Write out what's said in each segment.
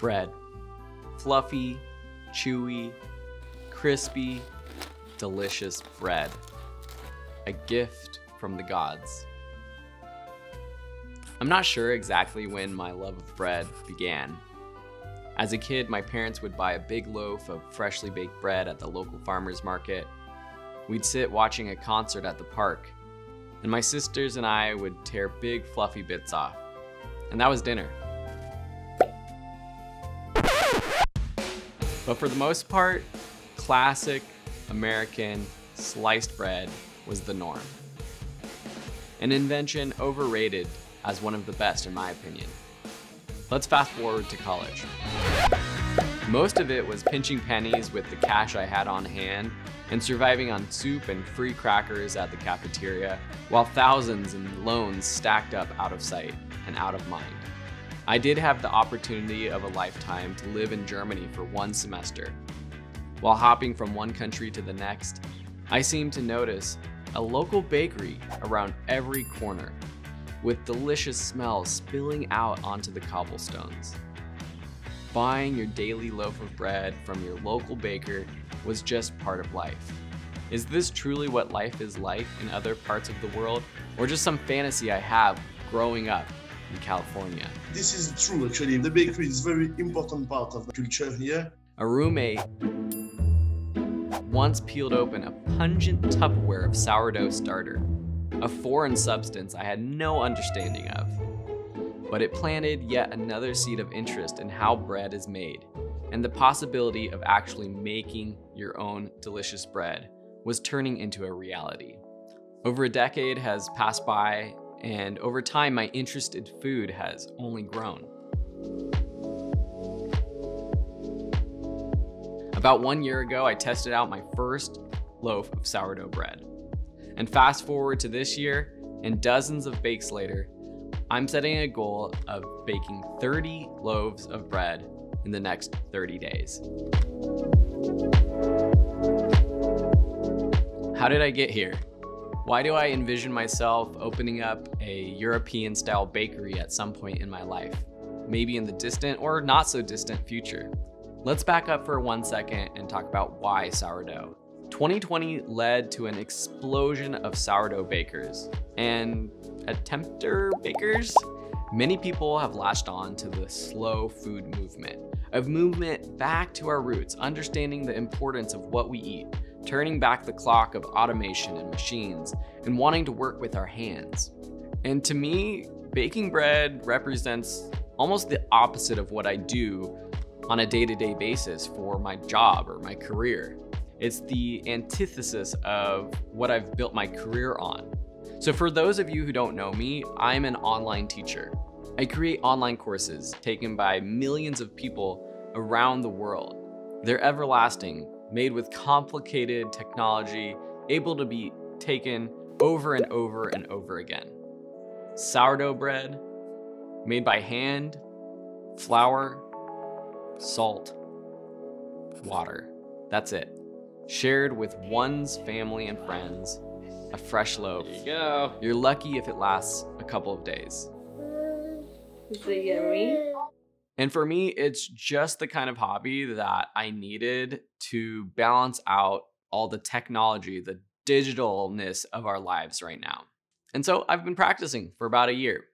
Bread. Fluffy, chewy, crispy, delicious bread. A gift from the gods. I'm not sure exactly when my love of bread began. As a kid, my parents would buy a big loaf of freshly baked bread at the local farmer's market. We'd sit watching a concert at the park, and my sisters and I would tear big fluffy bits off. And that was dinner. But for the most part, classic American sliced bread was the norm. An invention overrated as one of the best in my opinion. Let's fast forward to college. Most of it was pinching pennies with the cash I had on hand and surviving on soup and free crackers at the cafeteria, while thousands in loans stacked up out of sight and out of mind. I did have the opportunity of a lifetime to live in Germany for one semester. While hopping from one country to the next, I seemed to notice a local bakery around every corner with delicious smells spilling out onto the cobblestones. Buying your daily loaf of bread from your local baker was just part of life. Is this truly what life is like in other parts of the world, or just some fantasy I have growing up in California? This is true actually. The bakery is very important part of the culture here. A roommate once peeled open a pungent Tupperware of sourdough starter a foreign substance I had no understanding of. But it planted yet another seed of interest in how bread is made, and the possibility of actually making your own delicious bread was turning into a reality. Over a decade has passed by, and over time, my interest in food has only grown. About one year ago, I tested out my first loaf of sourdough bread. And fast forward to this year, and dozens of bakes later, I'm setting a goal of baking 30 loaves of bread in the next 30 days. How did I get here? Why do I envision myself opening up a European style bakery at some point in my life? Maybe in the distant or not so distant future. Let's back up for one second and talk about why sourdough. 2020 led to an explosion of sourdough bakers and attempter bakers. Many people have latched on to the slow food movement, a movement back to our roots, understanding the importance of what we eat, turning back the clock of automation and machines, and wanting to work with our hands. And to me, baking bread represents almost the opposite of what I do on a day to day basis for my job or my career. It's the antithesis of what I've built my career on. So, for those of you who don't know me, I'm an online teacher. I create online courses taken by millions of people around the world. They're everlasting, made with complicated technology, able to be taken over and over and over again. Sourdough bread, made by hand, flour, salt, water. That's it shared with one's family and friends, a fresh loaf. There you go. You're lucky if it lasts a couple of days. Is it yummy? And for me, it's just the kind of hobby that I needed to balance out all the technology, the digitalness of our lives right now. And so I've been practicing for about a year.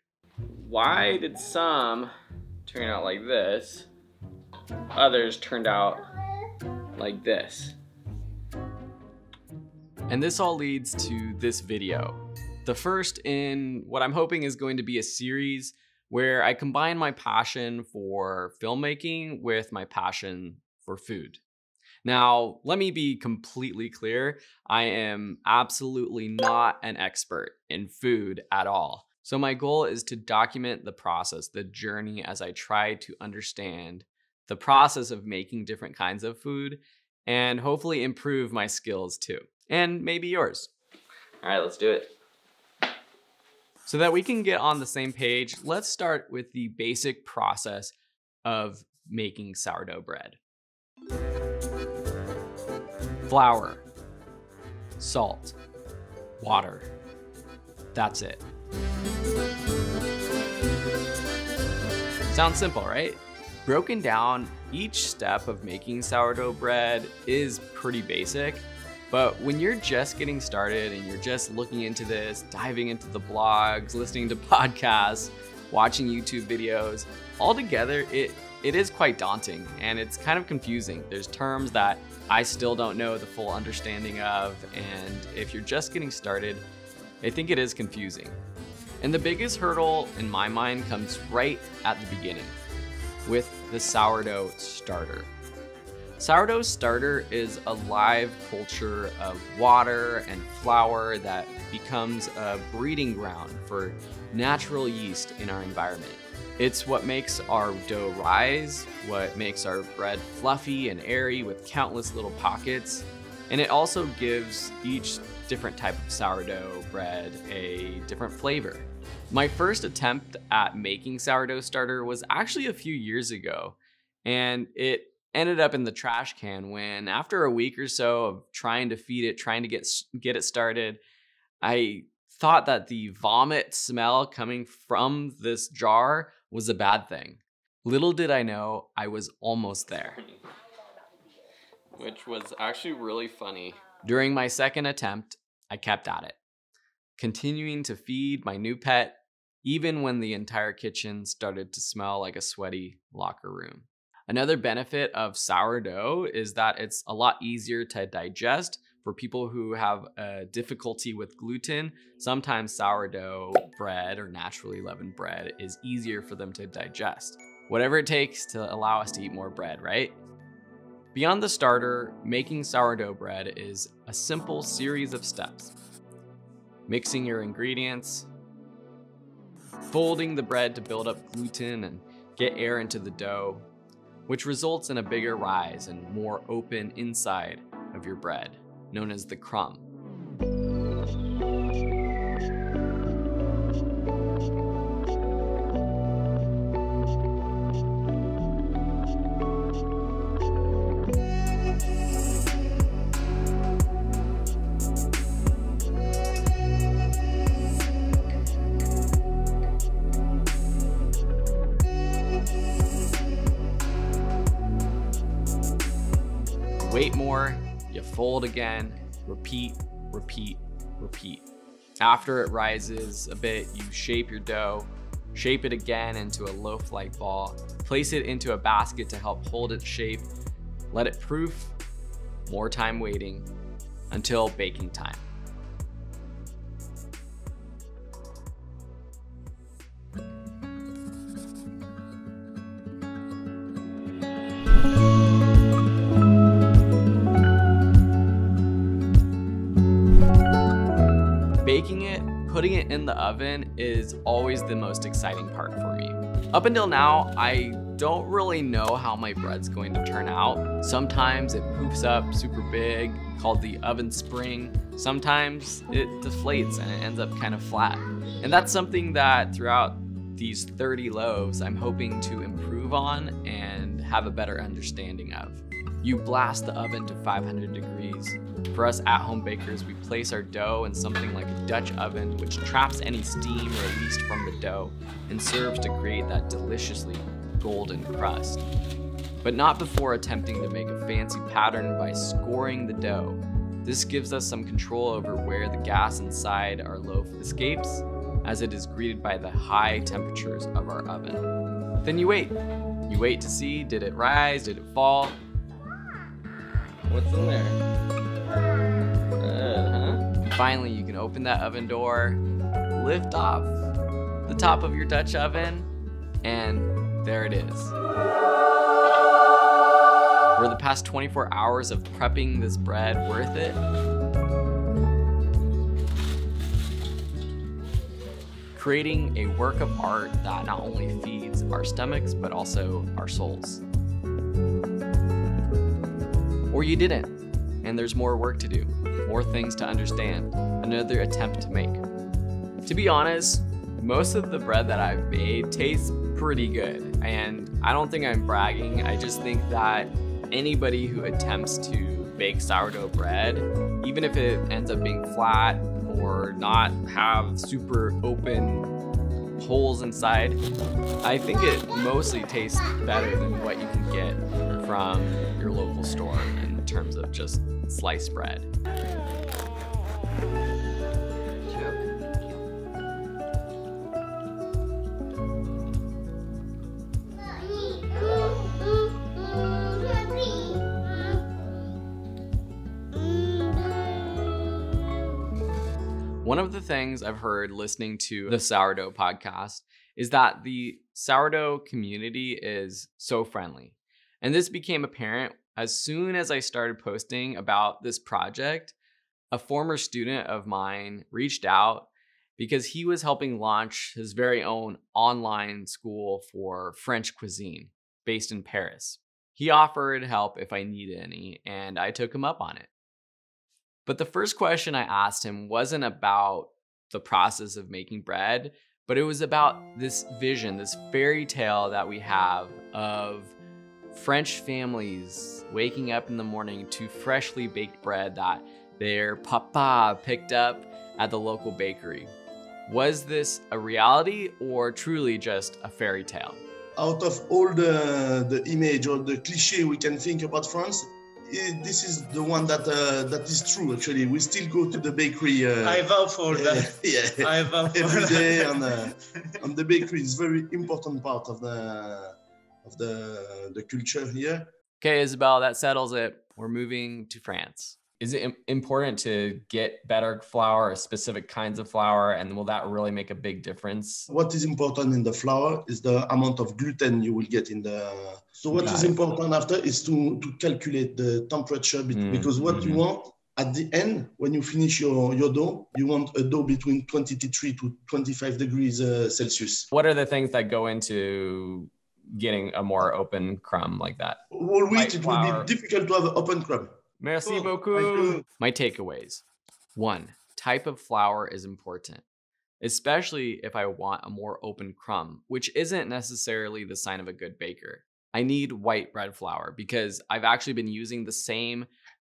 Why did some turn out like this? Others turned out like this. And this all leads to this video. The first in what I'm hoping is going to be a series where I combine my passion for filmmaking with my passion for food. Now, let me be completely clear. I am absolutely not an expert in food at all. So my goal is to document the process, the journey as I try to understand the process of making different kinds of food and hopefully improve my skills too and maybe yours. All right, let's do it. So that we can get on the same page, let's start with the basic process of making sourdough bread. Flour, salt, water. That's it. Sounds simple, right? Broken down, each step of making sourdough bread is pretty basic, but when you're just getting started and you're just looking into this, diving into the blogs, listening to podcasts, watching YouTube videos, altogether it it is quite daunting and it's kind of confusing. There's terms that I still don't know the full understanding of, and if you're just getting started, I think it is confusing. And the biggest hurdle in my mind comes right at the beginning with the sourdough starter. Sourdough starter is a live culture of water and flour that becomes a breeding ground for natural yeast in our environment. It's what makes our dough rise, what makes our bread fluffy and airy with countless little pockets, and it also gives each different type of sourdough bread a different flavor. My first attempt at making sourdough starter was actually a few years ago, and it ended up in the trash can when after a week or so of trying to feed it, trying to get get it started, I thought that the vomit smell coming from this jar was a bad thing. Little did I know I was almost there. Which was actually really funny. During my second attempt, I kept at it, continuing to feed my new pet even when the entire kitchen started to smell like a sweaty locker room. Another benefit of sourdough is that it's a lot easier to digest for people who have a difficulty with gluten. Sometimes sourdough bread or naturally leavened bread is easier for them to digest. Whatever it takes to allow us to eat more bread, right? Beyond the starter, making sourdough bread is a simple series of steps. Mixing your ingredients, folding the bread to build up gluten and get air into the dough, which results in a bigger rise and more open inside of your bread, known as the crumb. Wait more, you fold again, repeat, repeat, repeat. After it rises a bit, you shape your dough, shape it again into a loaf-like ball, place it into a basket to help hold its shape, let it proof, more time waiting, until baking time. In the oven is always the most exciting part for me. Up until now, I don't really know how my bread's going to turn out. Sometimes it poofs up super big, called the oven spring. Sometimes it deflates and it ends up kind of flat. And that's something that throughout these 30 loaves, I'm hoping to improve on and have a better understanding of. You blast the oven to 500 degrees. For us at-home bakers, we place our dough in something like a Dutch oven, which traps any steam released from the dough and serves to create that deliciously golden crust. But not before attempting to make a fancy pattern by scoring the dough. This gives us some control over where the gas inside our loaf escapes, as it is greeted by the high temperatures of our oven. Then you wait. You wait to see, did it rise, did it fall? What's in there? Good, huh? Finally, you can open that oven door, lift off the top of your Dutch oven, and there it is. Were the past 24 hours of prepping this bread worth it? Creating a work of art that not only feeds our stomachs, but also our souls. Or you didn't, and there's more work to do, more things to understand, another attempt to make. To be honest, most of the bread that I've made tastes pretty good, and I don't think I'm bragging, I just think that anybody who attempts to bake sourdough bread, even if it ends up being flat or not have super open holes inside. I think it mostly tastes better than what you can get from your local store in terms of just sliced bread. One of the things I've heard listening to the Sourdough podcast is that the sourdough community is so friendly. And this became apparent as soon as I started posting about this project. A former student of mine reached out because he was helping launch his very own online school for French cuisine based in Paris. He offered help if I needed any, and I took him up on it. But the first question I asked him wasn't about the process of making bread, but it was about this vision, this fairy tale that we have of French families waking up in the morning to freshly baked bread that their papa picked up at the local bakery. Was this a reality or truly just a fairy tale? Out of all the, the image or the cliche we can think about France, eh, this is the one that uh, that is true. Actually, we still go to the bakery. Uh, I vow for uh, that. yeah, I vow for every that. day, and, uh, and the bakery is very important part of the of the the culture here. Okay, Isabel, that settles it. We're moving to France. Is it important to get better flour, or specific kinds of flour, and will that really make a big difference? What is important in the flour is the amount of gluten you will get in the. So what Got is it. important after is to to calculate the temperature bet- Mm, because what you mhm. want at the end when you finish your your dough, you want a dough between 23 to 25 degrees uh, Celsius. What are the things that go into getting a more open crumb like that? Whole White wheat, it will flour. be difficult to have an open crumb. Merci Cool. beaucoup. My takeaways. One, type of flour is important, especially if I want a more open crumb, which isn't necessarily the sign of a good baker. I need white bread flour because I've actually been using the same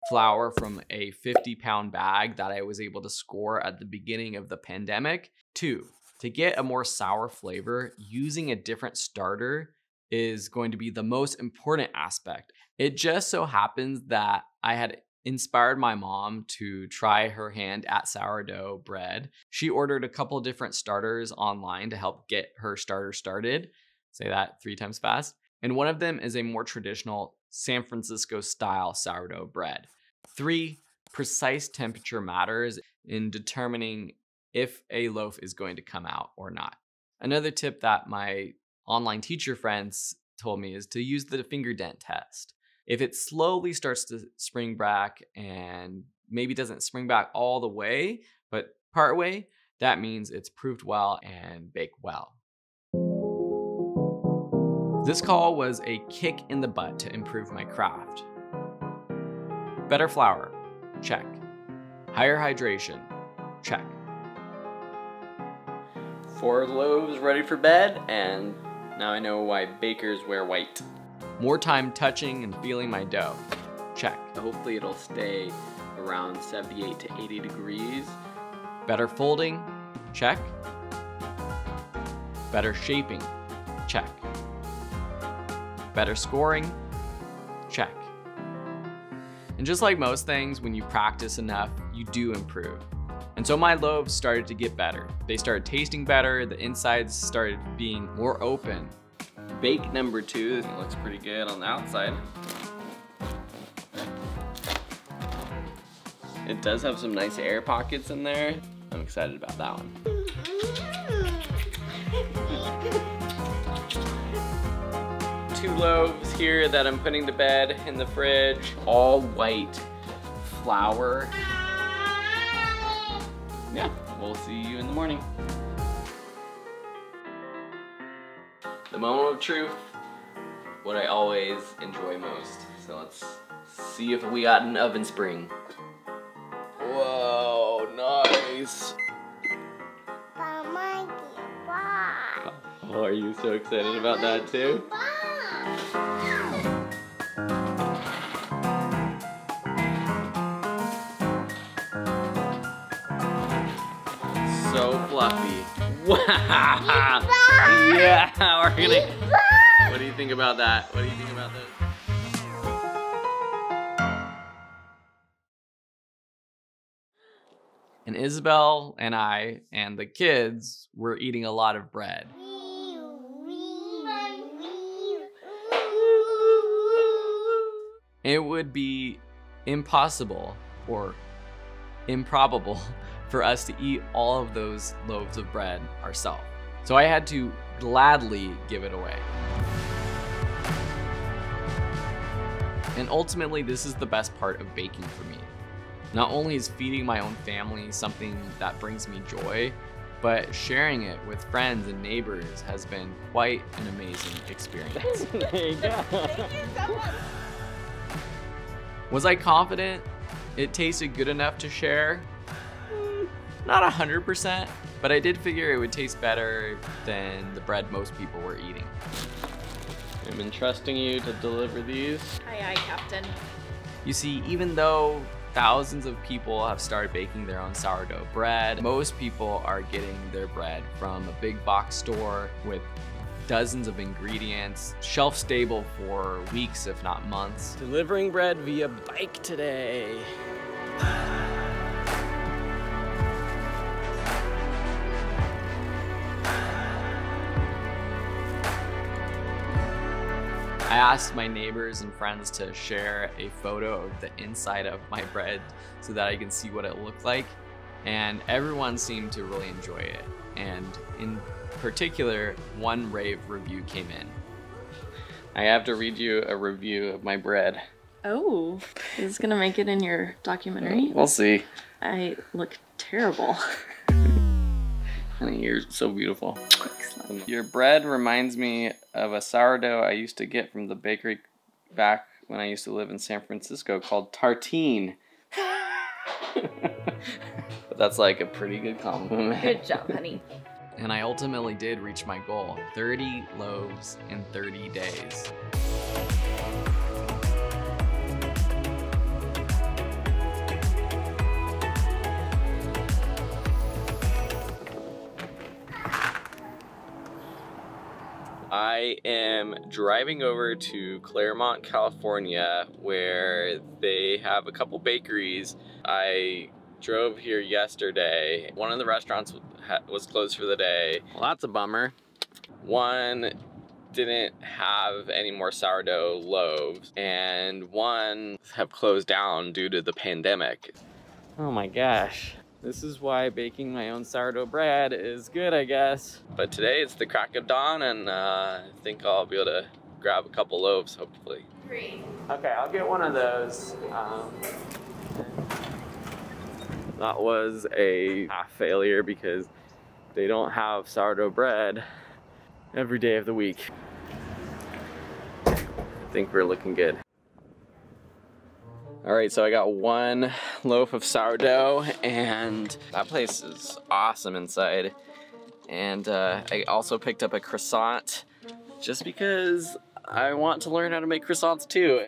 flour from a 50 pound bag that I was able to score at the beginning of the pandemic. Two, to get a more sour flavor, using a different starter is going to be the most important aspect. It just so happens that I had inspired my mom to try her hand at sourdough bread. She ordered a couple different starters online to help get her starter started. Say that three times fast. And one of them is a more traditional San Francisco style sourdough bread. Three, precise temperature matters in determining if a loaf is going to come out or not. Another tip that my online teacher friends told me is to use the finger dent test. If it slowly starts to spring back and maybe doesn't spring back all the way, but part way, that means it's proved well and baked well. This call was a kick in the butt to improve my craft. Better flour, check. Higher hydration, check. Four loaves ready for bed, and now I know why bakers wear white. More time touching and feeling my dough, check. Hopefully it'll stay around 78 to 80 degrees. Better folding, check. Better shaping, check. Better scoring, check. And just like most things, when you practice enough, you do improve. And so my loaves started to get better. They started tasting better, the insides started being more open. Bake number two it looks pretty good on the outside. It does have some nice air pockets in there. I'm excited about that one. Two loaves here that I'm putting to bed in the fridge. All white flour. Yeah, we'll see you in the morning. The moment of truth, what I always enjoy most. So let's see if we got an oven spring. Whoa, nice. Oh, are you so excited about that too? Fluffy. Wow. Yeah, we're gonna. What do you think about that? What do you think about that? And Isabel and I and the kids were eating a lot of bread. It would be impossible or improbable for us to eat all of those loaves of bread ourselves. So I had to gladly give it away. And ultimately, this is the best part of baking for me. Not only is feeding my own family something that brings me joy, but sharing it with friends and neighbors has been quite an amazing experience. there you go. Was I confident it tasted good enough to share? Not 100%, but I did figure it would taste better than the bread most people were eating. I'm entrusting you to deliver these. Aye, aye, Captain. You see, even though thousands of people have started baking their own sourdough bread, most people are getting their bread from a big box store with dozens of ingredients, shelf stable for weeks, if not months. Delivering bread via bike today. Asked my neighbors and friends to share a photo of the inside of my bread so that I can see what it looked like. And everyone seemed to really enjoy it. And in particular, one rave review came in. I have to read you a review of my bread. Oh, is this gonna make it in your documentary? We'll see. I look terrible. Honey, you're so beautiful. Your bread reminds me of a sourdough I used to get from the bakery back when I used to live in San Francisco called Tartine. but that's like a pretty good compliment. Good job, honey. And I ultimately did reach my goal 30 loaves in 30 days. I am driving over to Claremont, California, where they have a couple bakeries. I drove here yesterday. One of the restaurants was closed for the day. Well, that's a bummer. One didn't have any more sourdough loaves, and one have closed down due to the pandemic. Oh my gosh. This is why baking my own sourdough bread is good, I guess. But today it's the crack of dawn, and uh, I think I'll be able to grab a couple loaves, hopefully. Great. Okay, I'll get one of those. Um, that was a half failure because they don't have sourdough bread every day of the week. I think we're looking good. All right, so I got one loaf of sourdough, and that place is awesome inside. And uh, I also picked up a croissant just because I want to learn how to make croissants too.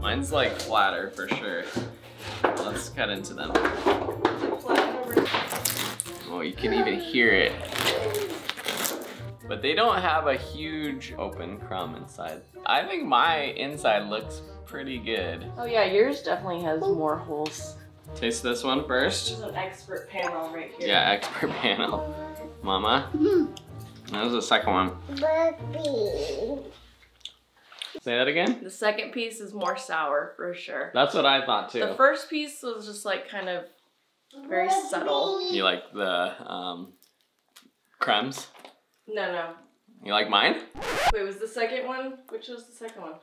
Mine's like flatter for sure. Let's cut into them. Oh, you can even hear it. But they don't have a huge open crumb inside. I think my inside looks pretty good. Oh yeah, yours definitely has more holes. Taste this one first. There's an expert panel right here. Yeah, expert panel. Mama. That was the second one. Say that again? The second piece is more sour for sure. That's what I thought too. The first piece was just like kind of very subtle. You like the um, crumbs? No, no. You like mine? Wait, was the second one? Which was the second one?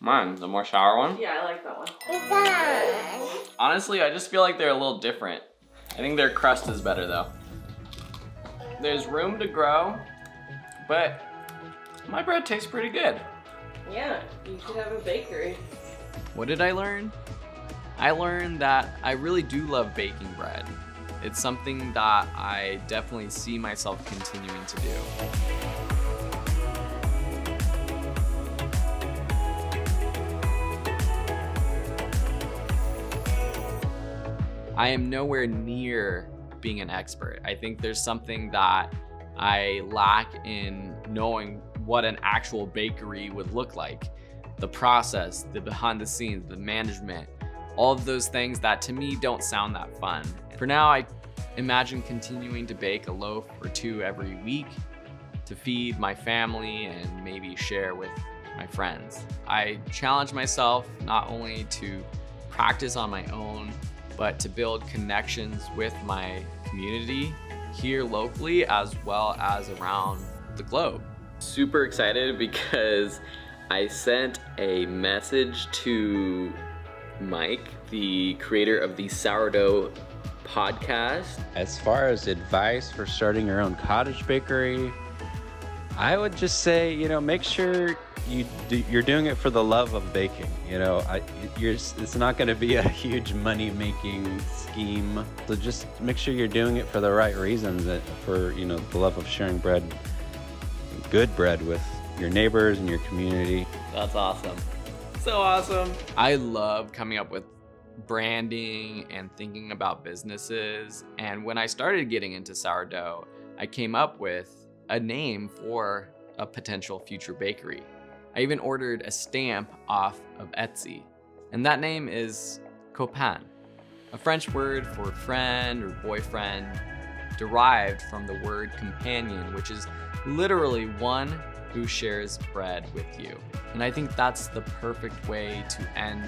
Mine, the more shower one. Yeah, I like that one. Honestly, I just feel like they're a little different. I think their crust is better though. There's room to grow, but my bread tastes pretty good. Yeah, you could have a bakery. What did I learn? I learned that I really do love baking bread. It's something that I definitely see myself continuing to do. I am nowhere near being an expert. I think there's something that I lack in knowing what an actual bakery would look like. The process, the behind the scenes, the management, all of those things that to me don't sound that fun. For now, I imagine continuing to bake a loaf or two every week to feed my family and maybe share with my friends. I challenge myself not only to practice on my own, but to build connections with my community here locally as well as around the globe. Super excited because I sent a message to Mike, the creator of the Sourdough podcast. As far as advice for starting your own cottage bakery, I would just say, you know, make sure you do, you're doing it for the love of baking. You know, I, it's not going to be a huge money making scheme. So just make sure you're doing it for the right reasons. Uh, for you know, the love of sharing bread, good bread with your neighbors and your community. That's awesome. So awesome. I love coming up with branding and thinking about businesses. And when I started getting into sourdough, I came up with a name for a potential future bakery. I even ordered a stamp off of Etsy. And that name is copain, a French word for friend or boyfriend, derived from the word companion, which is literally one who shares bread with you. And I think that's the perfect way to end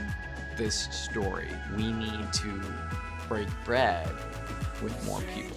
this story. We need to break bread with more people.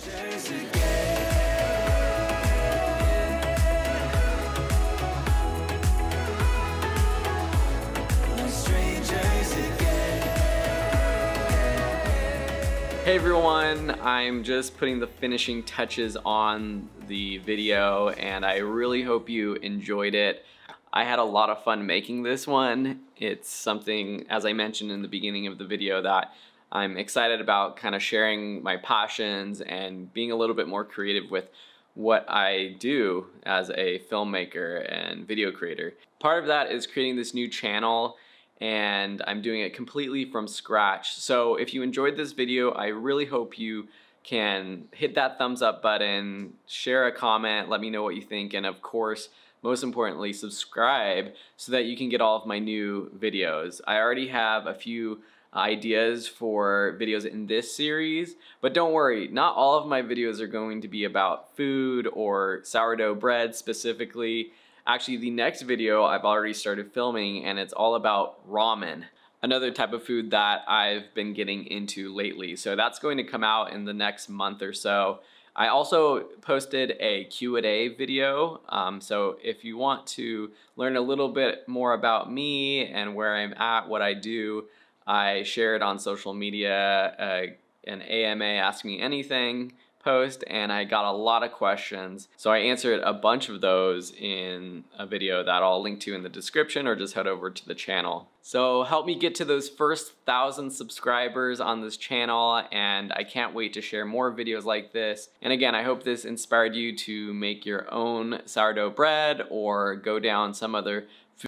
Hey everyone, I'm just putting the finishing touches on the video and I really hope you enjoyed it. I had a lot of fun making this one. It's something, as I mentioned in the beginning of the video, that I'm excited about kind of sharing my passions and being a little bit more creative with what I do as a filmmaker and video creator. Part of that is creating this new channel and I'm doing it completely from scratch. So if you enjoyed this video, I really hope you can hit that thumbs up button, share a comment, let me know what you think, and of course, most importantly, subscribe so that you can get all of my new videos. I already have a few ideas for videos in this series, but don't worry, not all of my videos are going to be about food or sourdough bread specifically. Actually, the next video I've already started filming and it's all about ramen, another type of food that I've been getting into lately. So that's going to come out in the next month or so. I also posted a Q&A video, um, so if you want to learn a little bit more about me and where I'm at, what I do, I shared it on social media uh, an AMA Ask Me Anything post and I got a lot of questions. So I answered a bunch of those in a video that I'll link to in the description or just head over to the channel. So help me get to those first thousand subscribers on this channel and I can't wait to share more videos like this. And again, I hope this inspired you to make your own sourdough bread or go down some other